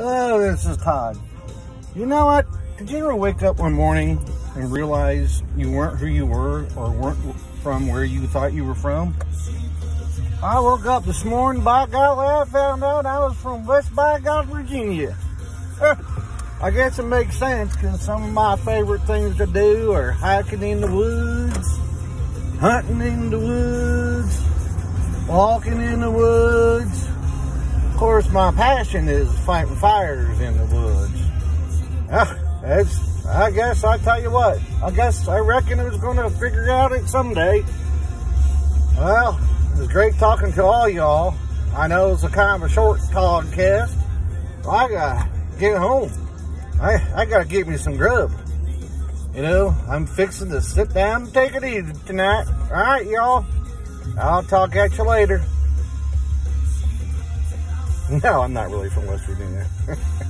Oh, this is Todd. You know what? Did you ever wake up one morning and realize you weren't who you were or weren't from where you thought you were from? I woke up this morning, by golly, I found out I was from West-By-God, Virginia. I guess it makes sense because some of my favorite things to do are hiking in the woods, hunting in the woods, walking in the woods, course, my passion is fighting fires in the woods. Ah, that's, I guess I tell you what, I guess I reckon it was going to figure out it someday. Well, it was great talking to all y'all. I know it's a kind of a short podcast. I gotta get home. I, I gotta get me some grub. You know, I'm fixing to sit down and take it easy tonight. All right, y'all. I'll talk at you later. No, I'm not really from West Virginia.